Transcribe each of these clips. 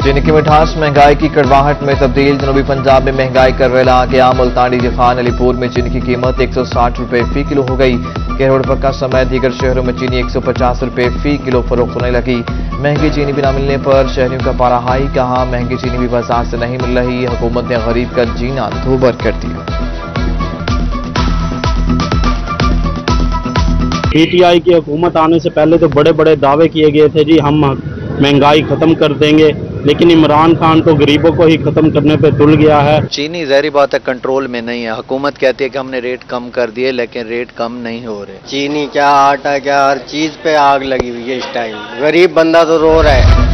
चीनी की मिठास महँगाई की कड़वाहट में तब्दील, जनूबी पंजाब में महँगाई का रेला आ गया मुल्तानी जिफान अलीपुर में चीनी की कीमत एक सौ साठ रुपए फ़ी किलो हो गई। केरोड़ पक्का समय दीगर शहरों में चीनी एक सौ पचास रुपए फ़ी किलो फरोख्त होने लगी। महँगी चीनी भी न मिलने पर शहरियों का पारा हाई, कहा महँगी चीनी भी बाज़ार से नहीं मिल रही, हुकूमत ने गरीब का जीना धोबर कर दिया। पीटीआई की हुकूमत आने से पहले तो बड़े बड़े दावे किए गए थे, जी, हम महँगाई ख़त्म कर देंगे। लेकिन इमरान खान तो गरीबों को ही ख़त्म करने पे तुल गया है। चीनी जहरी बात है कंट्रोल में नहीं है। हुकूमत कहती है कि हमने रेट कम कर दिए लेकिन रेट कम नहीं हो रहे। चीनी क्या आटा क्या हर चीज़ पे आग लगी हुई है इस टाइम गरीब बंदा तो रो रहा है।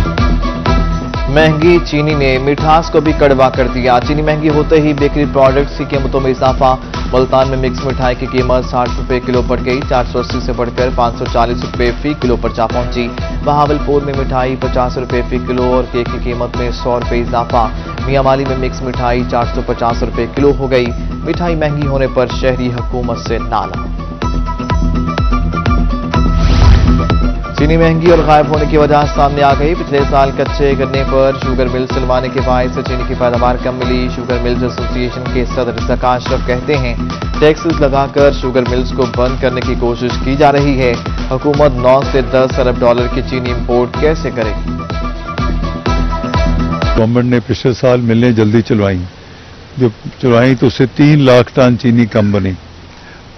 महँगी चीनी ने मिठास को भी कड़वा कर दिया। चीनी महँगी होते ही बेकरी प्रोडक्ट्स की कीमतों में इजाफा। मुल्तान में मिक्स मिठाई की कीमत साठ रुपये किलो बढ़ गई। चार सौ अस्सी से बढ़कर पाँच सौ चालीस रुपए फ़ी किलो पर जा पहुँची। बहावलपुर में मिठाई पचास रुपये फ़ी किलो और केक की कीमत में सौ रुपये इजाफा। मियामाली में मिक्स मिठाई चार सौ पचास रुपए किलो हो गई। मिठाई महँगी होने पर शहरी हुकूमत से नाला चीनी महँगी और गायब होने की वजह सामने आ गई। पिछले साल कच्चे गन्ने पर शुगर मिल सिलवाने के बायस से चीनी की पैदावार कम मिली। शुगर मिल्स एसोसिएशन के सदर जका अशरफ कहते हैं, टैक्सेस लगाकर शुगर मिल्स को बंद करने की कोशिश की जा रही है। हुकूमत 9 से 10 अरब डॉलर की चीनी इंपोर्ट कैसे करेगी गवर्नमेंट ने पिछले साल मिलें जल्दी चलवाई। जो चलवाई तो उससे तीन लाख टन चीनी कम बनी।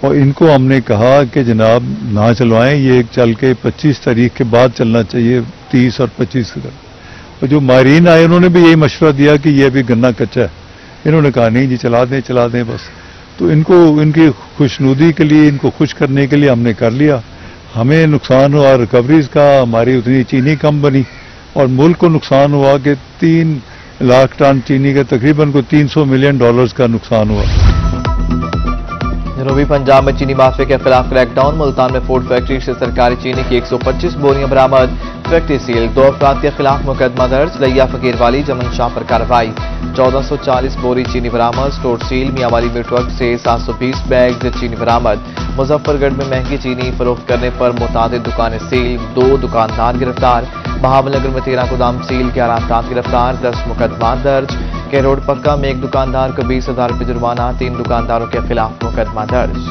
और इनको हमने कहा कि जनाब, ना चलवाएँ, ये एक चल के 25 तारीख के बाद चलना चाहिए 30 और 25 का और जो माहरीन आए, उन्होंने भी यही मशवरा दिया कि ये अभी गन्ना कच्चा है। इन्होंने कहा, नहीं जी, चला दें चला दें बस। तो इनको, इनकी खुशनुदी के लिए, इनको खुश करने के लिए हमने कर लिया। हमें नुकसान हुआ रिकवरीज का, हमारी उतनी चीनी कम बनी। और मुल्क को नुकसान हुआ कि तीन लाख टन चीनी का, तकरीबन को 300 मिलियन डॉलर्स का नुकसान हुआ। जनूबी पंजाब में चीनी माफिया के खिलाफ क्रैकडाउन मुल्तान में फ़ूड फैक्ट्री से सरकारी चीनी की 125 बोरियाँ बरामद फैक्ट्री सील दो अफराद के खिलाफ मुकदमा दर्ज लैया फकीर वाली जमन शाह पर कार्रवाई। 1440 बोरी चीनी बरामद स्टोर सील मियावाली में ट्रक से 720 बैग चीनी बरामद। मुजफ्फरगढ़ में महँगी चीनी फरोख्त करने पर मुताद दुकानें सील दो दुकानदार गिरफ़्तार। बहावलनगर में तेरह गोदाम सील ग्यारह अफराद गिरफ़्तार, दस मुकदमा दर्ज। के रोड पक्का में एक दुकानदार को बीस हज़ार रुपये जुर्माना, तीन दुकानदारों के खिलाफ मुकदमा दर्ज।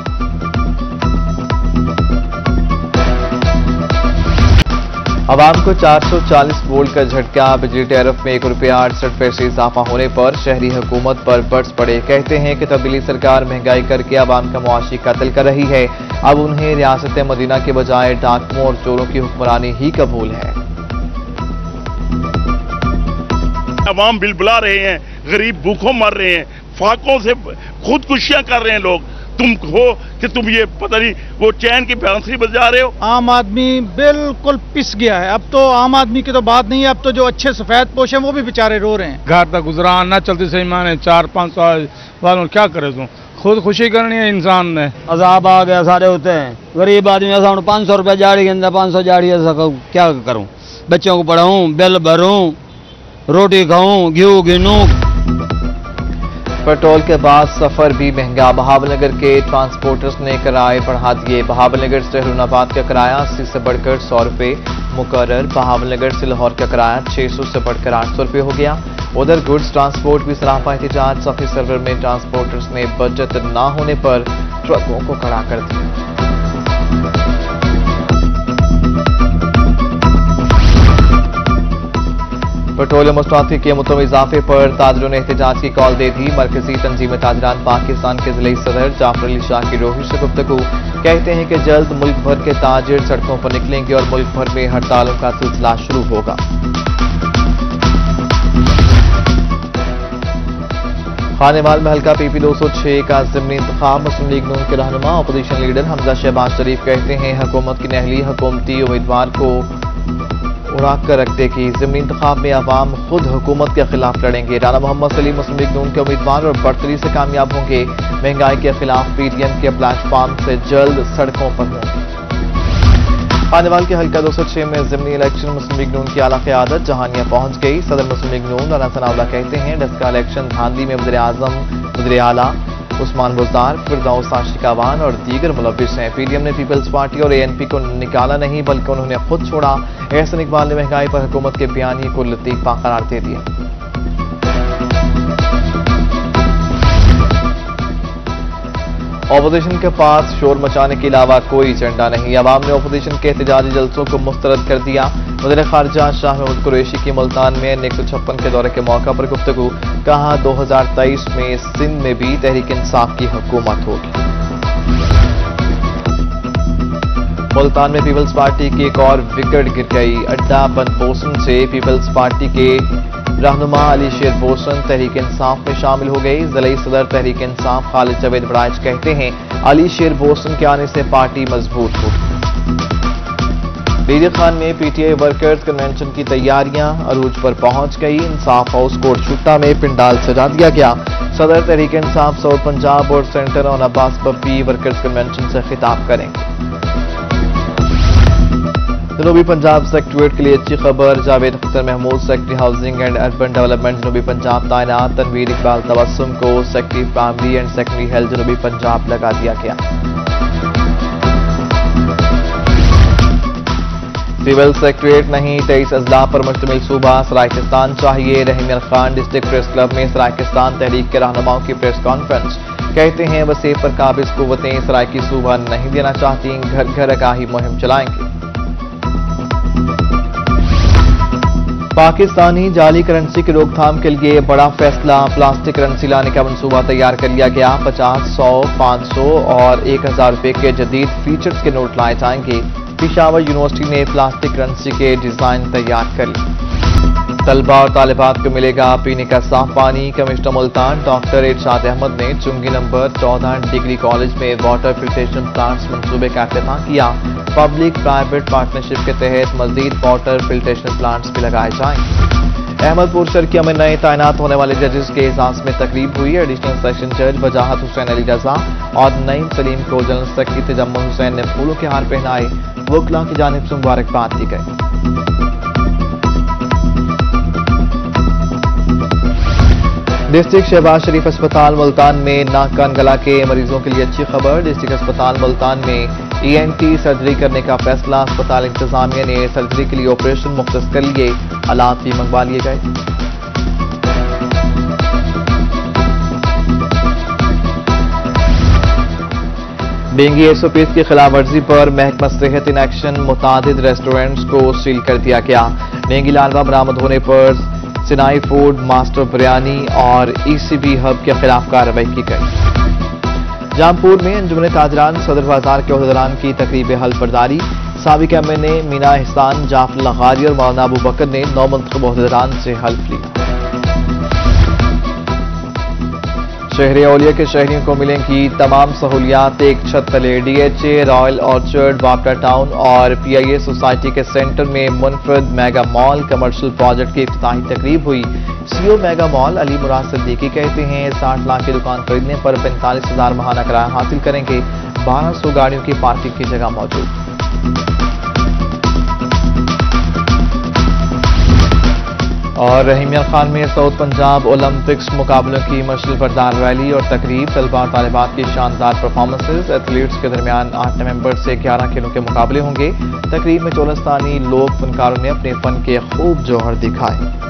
आवाम को 440 वोल्ट का झटका, बिजली टैरिफ में एक रुपया अड़सठ पैसे इजाफा होने पर शहरी हुकूमत पर बर्स पड़े। कहते हैं कि तब्दीली सरकार महँगाई करके आवाम का मुआशी कत्ल कर रही है। अब उन्हें रियासत मदीना के बजाय डाकुओं और चोरों की हुक्मरानी ही कबूल है। अवाम बिलबुला रहे हैं गरीब भूखों मर रहे हैं फाकों से खुदकुशियाँ कर रहे हैं लोग। तुम हो कि तुम ये पता नहीं वो चैन की बांसुरी बजा रहे हो? आम आदमी बिल्कुल पिस गया है। अब तो आम आदमी की तो बात नहीं है अब तो जो अच्छे सफ़ेद पोश हैं वो भी बेचारे रो रहे हैं। घर तक गुजरान ना चलती सही माने चार पाँच साल बाद क्या करे तुम खुद खुशी करनी है इंसान ने। अजाब आ गया सारे होते हैं। गरीब आदमी ऐसा पाँच सौ रुपया जाड़ी के अंदर पाँच सौ जाड़ी ऐसा क्या करूँ? बच्चों को पढ़ाऊँ बिल भरूँ रोटी खाऊं घी गिनूं। पेट्रोल के बाद सफ़र भी महँगा। बहावलनगर के ट्रांसपोर्टर्स ने किराए बढ़ा दिए। बहावलनगर से हरुणाबाद का किराया अस्सी से बढ़कर सौ रुपये मुकर बहावलनगर से लाहौर का किराया छह सौ से बढ़कर आठ सौ रुपये हो गया। उधर गुड्स ट्रांसपोर्ट भी सरापा एहतजाज सफी सर्वर में ट्रांसपोर्टर्स ने बजट न होने पर ट्रकों को खड़ा कर दिया। पेट्रोलियम मसनूआत की कीमतों में इजाफे पर ताजरों ने एहतजाज की कॉल दे दी। मरकजी तंजीम ताजरान पाकिस्तान के ज़िले सदर जाफ़र अली शाह की रोहित से गुफ्तु कहते हैं कि जल्द मुल्क भर के ताजिर सड़कों पर निकलेंगे और मुल्क भर में हड़तालों का सिलसिला शुरू होगा। खानेवाल में हल्का पीपी दो सौ छह का जिमनी इंतज़ाम मुस्लिम लीग नून के रहनुमा अपोजिशन लीडर हमजा शहबाज शरीफ कहते हैं, हुकूमत की नहली हुकूमती उम्मीदवार को उड़ा कर रख देगी ज़मीन इंतखाब में आवाम खुद हुकूमत के खिलाफ लड़ेंगे। राना मोहम्मद सलीम, मुस्लिम लीग नून के उम्मीदवार और बढ़तरी से कामयाब होंगे। महँगाई के खिलाफ पीडीएम के प्लेटफॉर्म से जल्द सड़कों पर होंगे खानेवाल के हल्का दो सौ छह में जमनी इलेक्शन, मुस्लिम लीग नून की आला क्यादत, जहानिया पहुँच गई। सदर मुस्लिम लीग नून राना सनाउल्ला कहते हैं, डस्का इलेक्शन धांधी में वजर आज़म वजर आला उस्मान बुजदार, फिरदौस आशिकावान और दीगर मुलविस हैं। पीडीएम ने पीपल्स पार्टी और एएनपी को निकाला नहीं, बल्कि उन्होंने खुद छोड़ा। एहसन इकबाल ने महँगाई पर हुकूमत के बयानी को लतीफा करार दे दिया। ऑपोजिशन के पास शोर मचाने के अलावा कोई एजेंडा नहीं। अवाम ने ऑपोजिशन के एहतजाजी जलसों को मुस्तरद कर दिया। वज़ीर खारजा शाह महमूद कुरैशी की मुल्तान में एक सौ छप्पन के दौरे के मौका पर गुफ्तु कहा दो हज़ार तेईस में सिंध में भी तहरीक इंसाफ की हुकूमत होगी। मुल्तान में पीपल्स पार्टी की एक और विकेट गिर गई। अड्डा बनपोसन से पीपल्स पार्टी के रहनुमा अली शेर बोसन तहरीक इंसाफ में शामिल हो गई। ज़िले सदर तहरीक इंसाफ खालिद जवेद बड़ाइज कहते हैं, अली शेर बोसन के आने से पार्टी मज़बूत होगी बीदी खान में पीटीआई वर्कर्स कन्वेंशन की तैयारियाँ अरूज पर पहुँच गई। इंसाफ हाउस कोट छुट्टा में पिंडाल सजा दिया गया। सदर तहरीक इंसाफ, साउथ पंजाब और centre on Abbas Pappi workers convention से खिताब करेंगे। जनूबी पंजाब सेक्रेटरीट के लिए अच्छी खबर। Javed Akhtar, Mahmood secretary housing and urban development, जनूबी पंजाब तैनात तनवीर इकबाल तबसुम को secretary family and secretary health जनूबी पंजाब लगा दिया गया। सिविल सेक्रेटरीट नहीं, तेईस अजला पर मुश्तमिल सूबा सराकिस्तान चाहिए। Rahim Yar Khan district press club में सराकिस्तान तहरीक के रहनुमाओं की प्रेस कॉन्फ्रेंस। कहते हैं, वसीफ पर काबिज कुतें सरायकी सूबा नहीं देना चाहती घर घर आगाही मुहिम चलाएँगे। पाकिस्तानी जाली करेंसी की रोकथाम के लिए बड़ा फैसला। प्लास्टिक करेंसी लाने का मंसूबा तैयार कर लिया गया। पचास, सौ, पाँच सौ और एक हज़ार रुपए के जदीद फीचर्स के नोट लाए जाएँगे। पिशावर यूनिवर्सिटी ने प्लास्टिक करेंसी के डिज़ाइन तैयार कर लिए। तलबा और तालिबात को मिलेगा पीने का साफ़ पानी। कमिश्नर मुल्तान, डॉक्टर इरशाद अहमद ने चुंगी नंबर चौदह डिग्री कॉलेज में वाटर फिल्ट्रेशन प्लांट्स मंसूबे का अफ्ताह किया। पब्लिक प्राइवेट पार्टनरशिप के तहत मजीद वाटर फिल्ट्रेशन प्लांट्स भी लगाए जाएँगे अहमदपुर, शर्किया में नए तैनात होने वाले जजेस के एजाज में तकरीब हुई। एडिशनल सेशन जज वजाहत हुसैन अली रजा और नईम सलीम को जनरल सेक्रेटरी तजम्मुल हुसैन ने फूलों के हार पहनाए। वकला की जानब से मुबारकबाद दी गई। डिस्ट्रिक्ट शहबाज शरीफ अस्पताल मुल्तान में नाक कान गला के मरीजों के लिए अच्छी खबर। डिस्ट्रिक्ट अस्पताल मुल्तान में ईएनटी सर्जरी करने का फैसला। अस्पताल इंतजामिया ने सर्जरी के लिए ऑपरेशन मुख्त कर लिए। आलात भी मंगवा लिए गए। डेंगी एसओपीज की खिलाफ वर्जी पर महकमा सेहत इन एक्शन मुतद रेस्टोरेंट्स को सील कर दिया गया। डेंगी लालवा बरामद होने पर सिनाई फ़ूड मास्टर बिरयानी और ईसीबी हब के खिलाफ कार्रवाई की गई। जामपुर में अंजुमन ताजरान सदर बाज़ार के अहदेदारान की तकरीब हल बरदारी सबक एम एन ए, मीना एहसान, जाफ़र लगारी और मौलाना अबू बकर ने नौ मंतब अहदेदारान से हल्फ लिया शहर ओलिया के शहरियों को मिलेंगी तमाम सहूलियात, एक छत तले डीएचए रॉयल ऑर्चर्ड वापटा टाउन और पीआईए सोसाइटी के सेंटर में मुनफरद मेगा मॉल कमर्शियल प्रोजेक्ट की इफ्ताही तकरीब हुई। CEO mega mall Ali Murad Siddiqui कहते हैं, साठ लाख की दुकान खरीदने पर पैंतालीस हज़ार महाना किराया हासिल करेंगे। बारह सौ गाड़ियों की पार्किंग की जगह मौजूद। और रहीमिया खान में साउथ पंजाब ओलंपिक्स मुकाबलों की मशल बरदार रैली और तकरीब तलबा और तालिबात की शानदार परफॉर्मेंसेज एथलीट्स के दरमियान आठ नवंबर से ग्यारह खेलों के मुकाबले होंगे। तकरीब में चोलस्तानी लोक फनकारों ने अपने फन के खूब जौहर दिखाए।